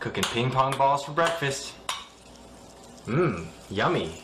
Cooking ping pong balls for breakfast. Mmm, yummy.